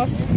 ます。